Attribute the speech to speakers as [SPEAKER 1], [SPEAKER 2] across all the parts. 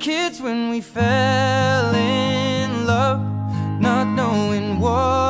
[SPEAKER 1] Kids when we fell in love, not knowing what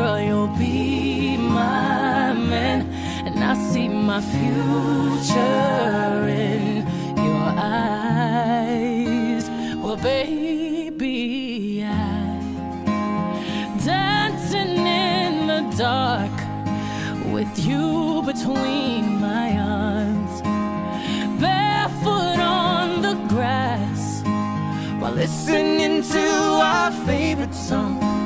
[SPEAKER 2] girl, you'll be my man. And I see my future in your eyes. Well, baby, I dancing in the dark with you between my arms, barefoot on the grass while listening to our favorite song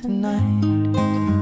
[SPEAKER 2] tonight.